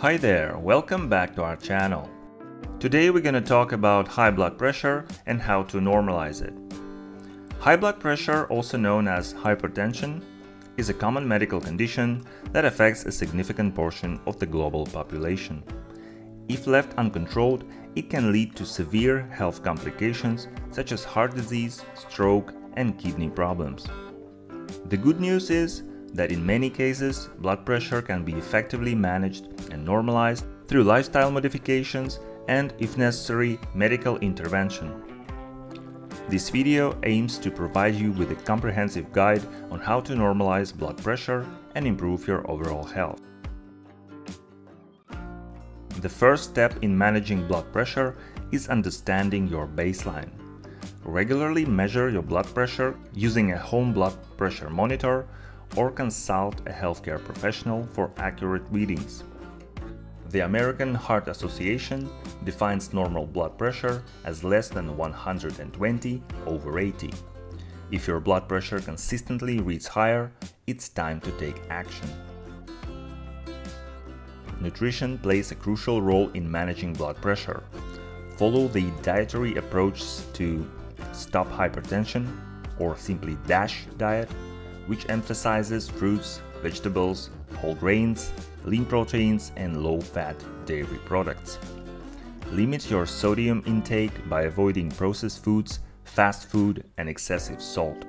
Hi there, welcome back to our channel. Today we're going to talk about high blood pressure and how to normalize it. High blood pressure, also known as hypertension, is a common medical condition that affects a significant portion of the global population. If left uncontrolled, it can lead to severe health complications such as heart disease, stroke, and kidney problems. The good news is that in many cases, blood pressure can be effectively managed and normalized through lifestyle modifications and, if necessary, medical intervention. This video aims to provide you with a comprehensive guide on how to normalize blood pressure and improve your overall health. The first step in managing blood pressure is understanding your baseline. Regularly measure your blood pressure using a home blood pressure monitor or consult a healthcare professional for accurate readings. The American Heart Association defines normal blood pressure as less than 120 over 80. If your blood pressure consistently reads higher, it's time to take action. Nutrition plays a crucial role in managing blood pressure. Follow the dietary approach to stop hypertension or simply DASH diet which emphasizes fruits, vegetables, whole grains, lean proteins, and low fat dairy products. Limit your sodium intake by avoiding processed foods, fast food, and excessive salt.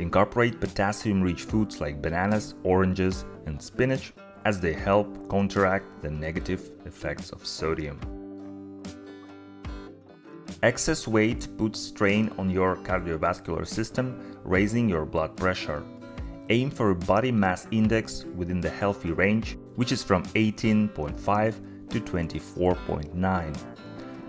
Incorporate potassium rich foods like bananas, oranges, and spinach as they help counteract the negative effects of sodium. Excess weight puts strain on your cardiovascular system, raising your blood pressure. Aim for a body mass index within the healthy range, which is from 18.5 to 24.9.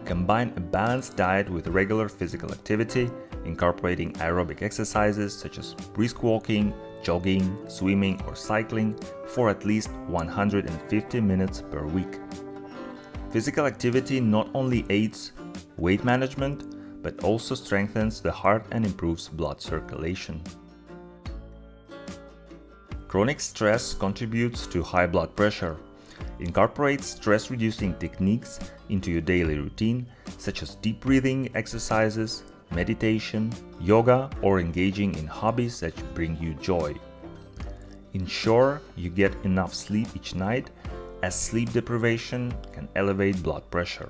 Combine a balanced diet with regular physical activity, incorporating aerobic exercises such as brisk walking, jogging, swimming, or cycling for at least 150 minutes per week. Physical activity not only aids weight management, but also strengthens the heart and improves blood circulation. Chronic stress contributes to high blood pressure. Incorporate stress reducing techniques into your daily routine, such as deep breathing exercises, meditation, yoga, or engaging in hobbies that bring you joy. Ensure you get enough sleep each night, as sleep deprivation can elevate blood pressure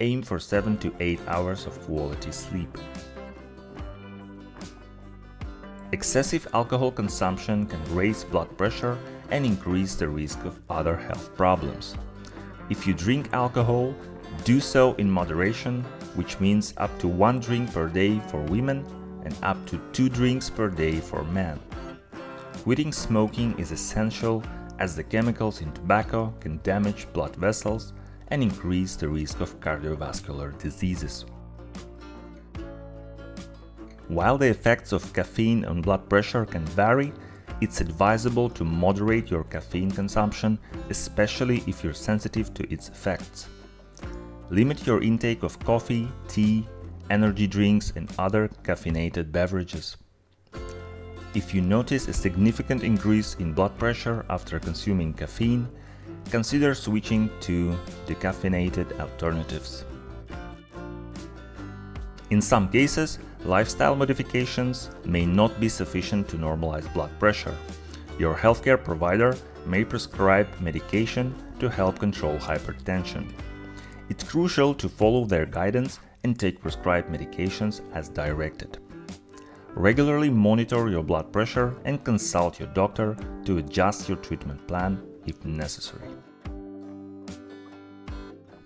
aim for 7 to 8 hours of quality sleep. Excessive alcohol consumption can raise blood pressure and increase the risk of other health problems. If you drink alcohol, do so in moderation, which means up to one drink per day for women and up to two drinks per day for men. Quitting smoking is essential as the chemicals in tobacco can damage blood vessels and increase the risk of cardiovascular diseases. While the effects of caffeine on blood pressure can vary, it's advisable to moderate your caffeine consumption, especially if you're sensitive to its effects. Limit your intake of coffee, tea, energy drinks, and other caffeinated beverages. If you notice a significant increase in blood pressure after consuming caffeine, consider switching to decaffeinated alternatives. In some cases, lifestyle modifications may not be sufficient to normalize blood pressure. Your healthcare provider may prescribe medication to help control hypertension. It's crucial to follow their guidance and take prescribed medications as directed. Regularly monitor your blood pressure and consult your doctor to adjust your treatment plan if necessary.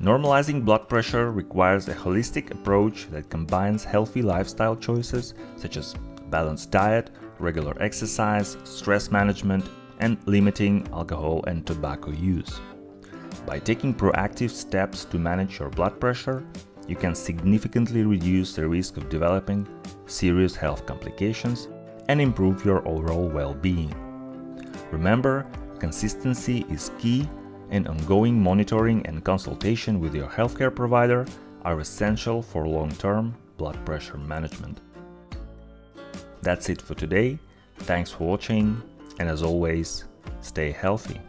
Normalizing blood pressure requires a holistic approach that combines healthy lifestyle choices such as balanced diet, regular exercise, stress management, and limiting alcohol and tobacco use. By taking proactive steps to manage your blood pressure, you can significantly reduce the risk of developing serious health complications and improve your overall well being. Remember Consistency is key, and ongoing monitoring and consultation with your healthcare provider are essential for long term blood pressure management. That's it for today. Thanks for watching, and as always, stay healthy.